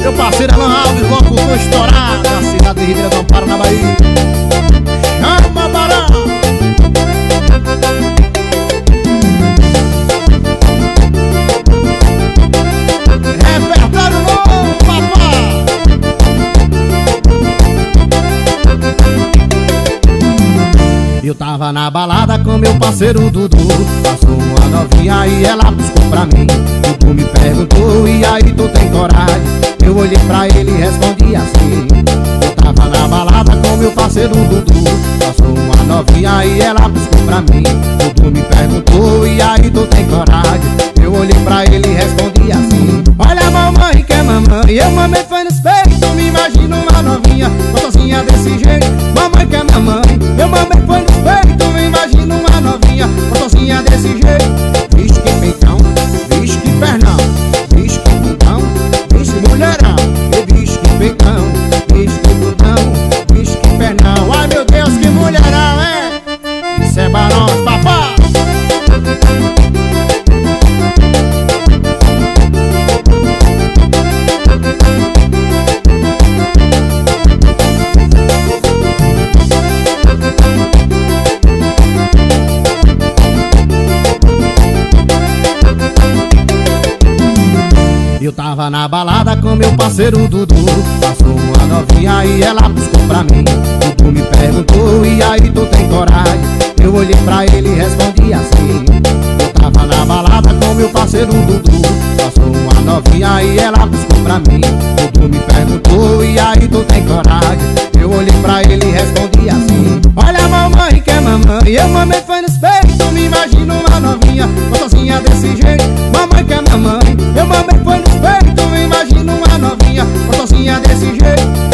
Meu parceiro Alan Alves, locutor estourado Na cidade de Ribeira do Amparo, na Bahia. Chama Barão. Repertório novo, papai. Eu tava na balada com meu parceiro Dudu. Passou uma novinha e ela buscou pra mim Dudu me perguntou, e aí tu tem coragem? Eu olhei pra ele e respondi assim. Eu tava na balada com meu parceiro Dudu. Passou uma novinha e ela buscou pra mim. Dudu me perguntou, e aí tu tem coragem? Eu olhei pra ele e respondi assim. Olha mamãe que é mamãe. Eu mamãe foi nos peitos Me imagino uma novinha. Gostosinha desse jeito. Mamãe que é mamãe. Eu mamãe foi nos Eu tava na balada com meu parceiro Dudu. Passou uma novinha e ela buscou pra mim. Dudu me perguntou, e aí tu tem coragem? Eu olhei pra ele e respondi assim. Eu tava na balada com meu parceiro Dudu. Passou uma novinha e ela buscou pra mim. Dudu me perguntou, e aí tu tem coragem? Eu olhei pra ele e respondi assim. Olha a mamãe que é mamãe. Eu mamãe foi peitos. Me imagino uma novinha gostosinha desse jeito. Mamãe que é mamãe, eu mamei foi no peito. Imagino uma novinha gostosinha desse jeito.